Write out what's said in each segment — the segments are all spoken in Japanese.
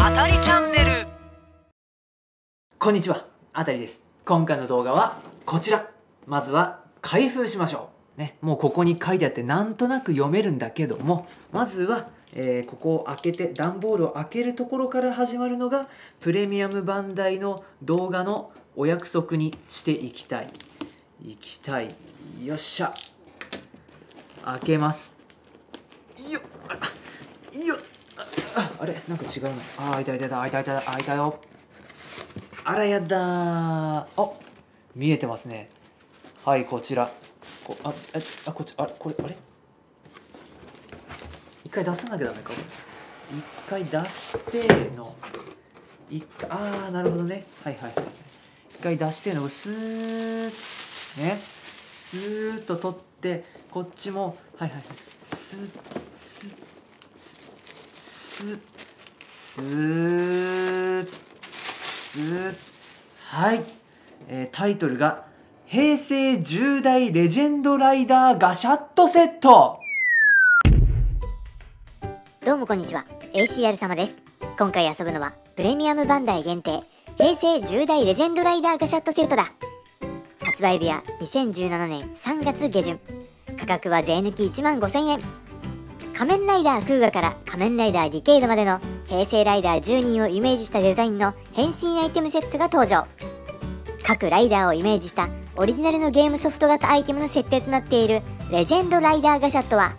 あたりチャンネルこんにちは、あたりです。今回の動画はこちら。まずは開封しましょう。ね、もうここに書いてあってなんとなく読めるんだけども、まずは、えーここを開けて段ボールを開けるところから始まるのがプレミアムバンダイの動画のお約束にしていきたい。いきたい。よっしゃ。開けます。よっあよっあれ？なんか違うな。あー、開いた開いた開いた。開いた開いたよ。あらやだー。あ見えてますね。はいこちら。こあえあこっちあれこれあれ？一回出さなきゃダメか。一回出しての。一ああなるほどね。はいはいはい一回出してのをスーッね。スーッと取ってこっちもはいはいはい。スッスッ。スッスッはい、えータイトルが「平成10代レジェンドライダーガシャットセット」どうもこんにちは。ACR 様です。今回遊ぶのはプレミアムバンダイ限定平成10代レジェンドライダーガシャットセットだ。発売日は2017年3月下旬。価格は税抜き1万5000円。仮面ライダークウガから仮面ライダーディケイドまでの平成ライダー10人をイメージしたデザインの変身アイテムセットが登場。各ライダーをイメージしたオリジナルのゲームソフト型アイテムの設定となっているレジェンドライダーガシャットは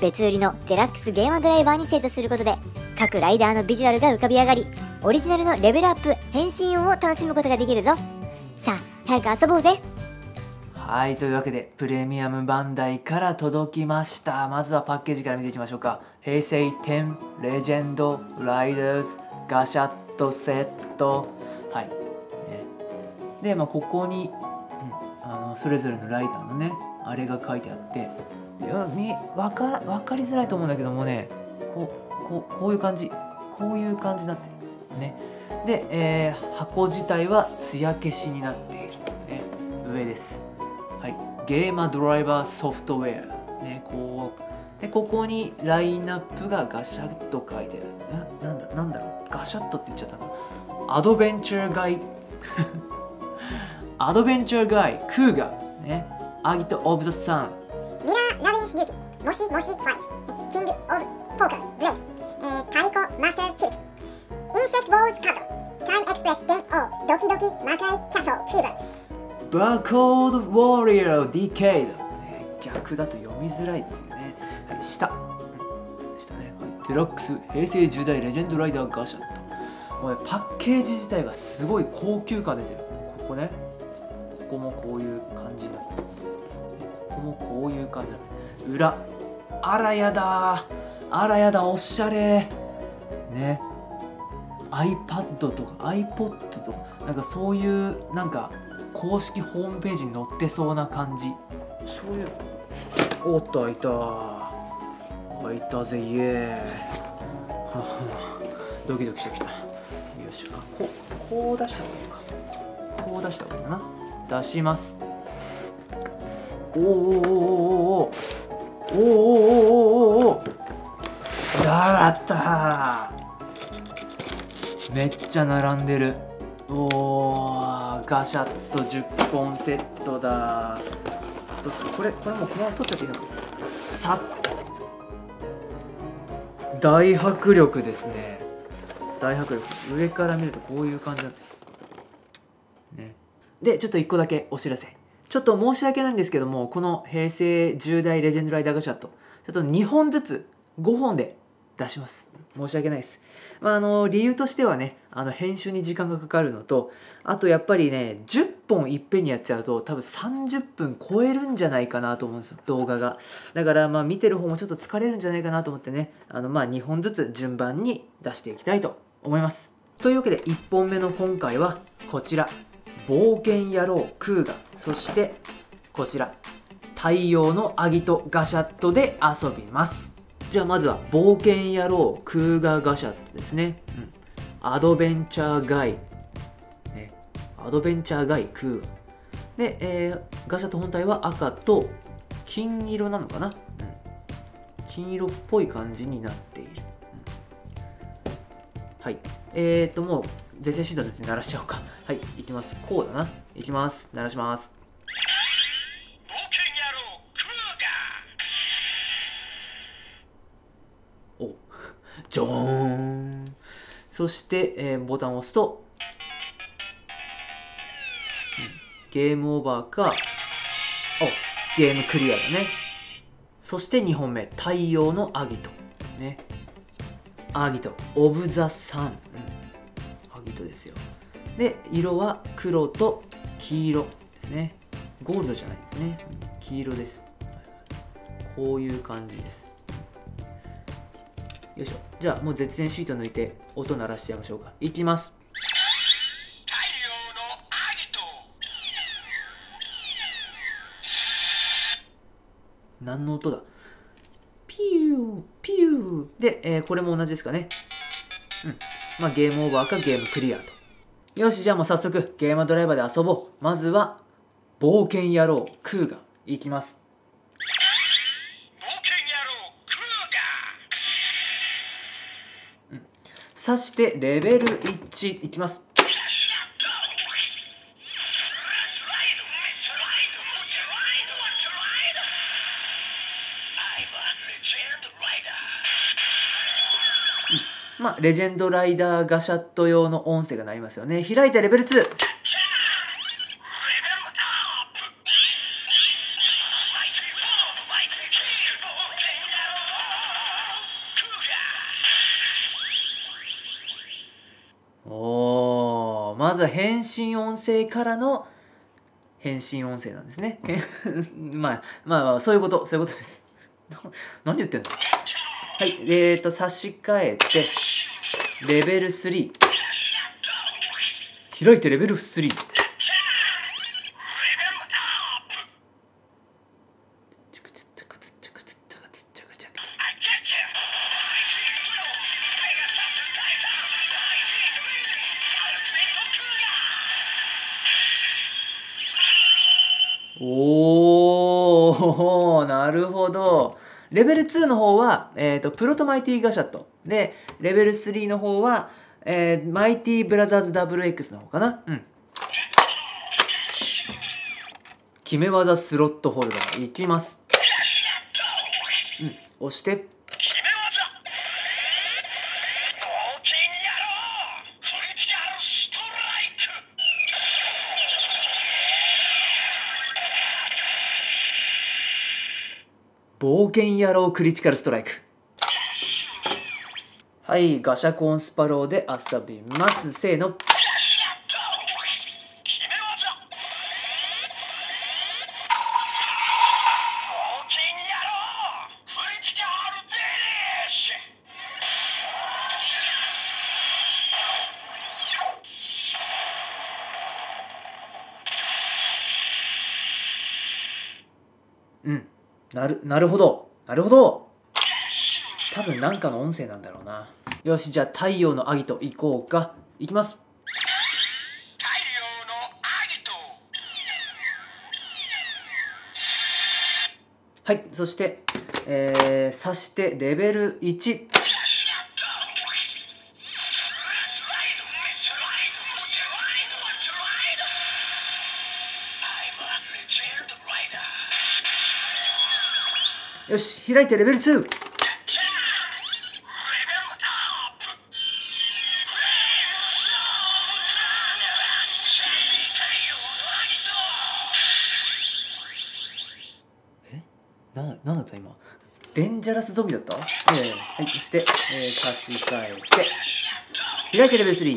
別売りのデラックスゲーマードライバーにセットすることで各ライダーのビジュアルが浮かび上がりオリジナルのレベルアップ変身音を楽しむことができるぞ。さあ早く遊ぼうぜ。はいというわけでプレミアムバンダイから届きました。まずはパッケージから見ていきましょうか。平成10レジェンドライダーズガシャットセット。はい、ね、でまあここに、うん、あのそれぞれのライダーのねあれが書いてあって。いやみわかわかりづらいと思うんだけどもねこうこうこういう感じ。こういう感じになってるね。で、えー箱自体は艶消しになっている、ね、上です。はい、ゲーマドライバーソフトウェア、ね、こうでここにラインナップがガシャッと書いてる。ななんだなんだろう。ガシャッとって言っちゃったの。アドベンチャーガイ。アドベンチャーガイ。クーガね。アギト・オブ・ザ・サンミラー・ラビンス・デューティ、もしもしファイ。ブ、キング・オブ・ポーカー、ブレイ。ク、えー、太鼓・マスター・キルト、インセクト・ボーズ・カード、タイム・エクスプレス・電王、ドキドキ・魔界・キャソル・フィーバー、バーコード・ウォリアー・ディケイド、逆だと読みづらいっていうね、はい、下。うん下ね、はい、デラックス平成10代レジェンドライダーガシャット。もうねパッケージ自体がすごい高級感出てる。ここね。ここもこういう感じになってるここもこういう感じになって。裏。あらやだ。あらやだおしゃれ。ね。iPad とか iPod とか。なんかそういうなんか公式ホームページに載ってそうな感じ。そういう。おっと開いた。開いたぜイエーはは ドキドキしてきた。よしあこうこう出した方がいいか。こう出した方がいいかな。出します。おーおーおーおーおーおーおーおーおーおーおーやったーめっちゃ並んでるおおガシャッと10本セットだ。どうする？これこれもうこのまま取っちゃっていいの？かさっ。大迫力ですね。大迫力。上から見るとこういう感じなんです。ね。でちょっと1個だけお知らせ。ちょっと申し訳ないんですけどもこの平成10代レジェンドライダーガシャット。ちょっと2本ずつ5本で出します。申し訳ないです、まあ、あの理由としてはねあの編集に時間がかかるのとあとやっぱりね10本いっぺんにやっちゃうと多分30分超えるんじゃないかなと思うんですよ動画が。だからまあ見てる方もちょっと疲れるんじゃないかなと思ってねあのまあ2本ずつ順番に出していきたいと思います。というわけで1本目の今回はこちら。冒険野郎クーガ。そしてこちら。太陽のアギトガシャットで遊びます。じゃあまずは冒険野郎クーガガシャですね、うん、アドベンチャーガイ、ね、アドベンチャーガイクーガで、えーガシャット本体は赤と金色なのかな、うん、金色っぽい感じになっている、うん。はい。えーともう絶対シートですね鳴らしちゃおうか。はい。いきます。こうだな。いきます。鳴らしますジョーン。そして、えーボタンを押すと、ゲームオーバーかおゲームクリアだね。そして2本目太陽のアギトね。アギト。オブ・ザ・サン、うん、アギトですよ。で色は黒と黄色ですね。ゴールドじゃないですね。黄色です。こういう感じです。よいしょ。じゃあもう絶縁シート抜いて音鳴らしちゃいましょうか。いきます。何の音だ？ピューピュー。で、えーこれも同じですかね。うん。まあゲームオーバーかゲームクリアと。よしじゃあもう早速ゲームドライバーで遊ぼう。まずは冒険野郎クーガいきます。刺してレベル1いきます。まあレジェンドライダーガシャット用の音声が鳴りますよね。開いてレベル2おーまずは変身音声からの変身音声なんですね。まあまあまあそういうことそういうことです。何言ってんの？はいえーと差し替えてレベル3開いてレベル3なるほど。レベル2の方は、えー、とプロトマイティガシャット。でレベル3の方は、えーマイティブラザーズ WX の方かな。うん。決め技スロットホルダー。いきます。うん。押して。冒険野郎クリティカルストライク。はいガシャコンスパローで遊びます。せーの。うん。なるなるほど。なるほど。多分なんかの音声なんだろうな。よしじゃあ太陽のアギト行こうか。行きます。はいそしてえー、刺してレベル1よし開いてレベル2ななんだった今？デンジャラスゾンビだった？ええはいそして、えー差し替えて。開いてレベル3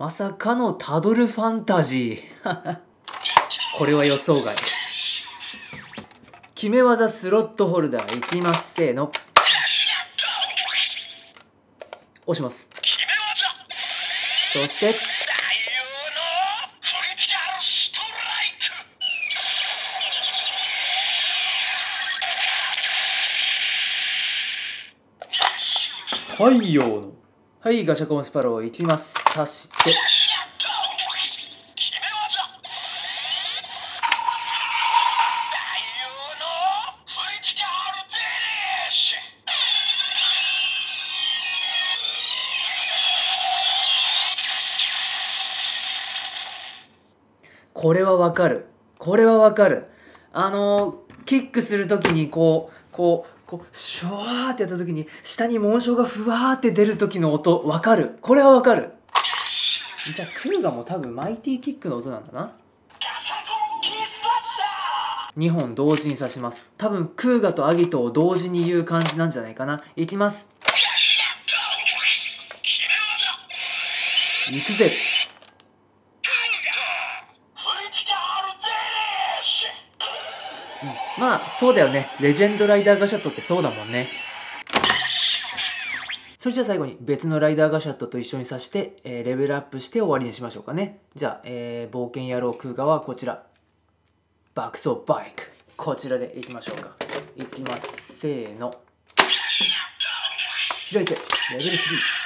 まさかのタドルファンタジー。これは予想外。決め技スロットホルダーいきますせーの。押します。そして。太陽の。はいガシャコンスパローいきます。刺して。これはわかる。これはわかる。あのーキックするときにこうこうこうシュワーってやったときに下に紋章がふわーって出る時の音わかる？これはわかる。じゃあクーガも多分マイティキックの音なんだな。2本同時に刺します。多分クーガとアギトを同時に言う感じなんじゃないかな。いきます。いくぜ。まあそうだよね。レジェンドライダーガシャットってそうだもんね。それじゃあ最後に別のライダーガシャットと一緒に刺して、えーレベルアップして終わりにしましょうかね。じゃあ、えー冒険野郎クーガはこちら。爆走バイク。こちらでいきましょうか。いきます。せーの。開いて。レベル3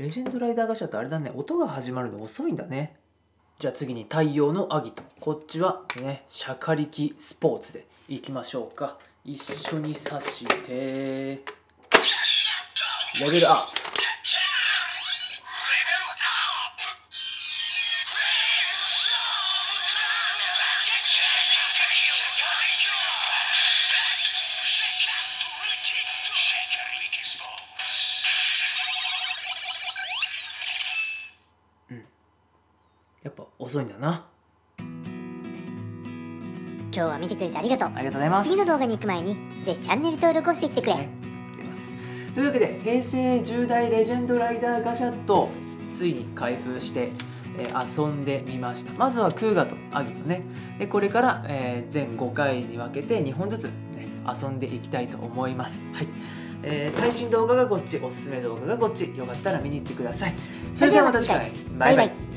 レジェンドライダーガシャってあれだね。音が始まるの遅いんだね。じゃあ次に太陽のアギト。こっちはねシャカリキスポーツでいきましょうか。一緒に刺して。レベルアップ。遅いんだな。今日は見てくれてありがとう。ありがとうございます。次の動画に行く前にぜひチャンネル登録をしていってくれ、ね出ます。というわけで平成10代レジェンドライダーガシャットついに開封して、えー遊んでみました。まずはクーガとアギとね。でこれから、えー全5回に分けて2本ずつ、ね、遊んでいきたいと思います。はい。えー最新動画がこっちおすすめ動画がこっち。よかったら見に行ってください。それではまた次回。バイバイ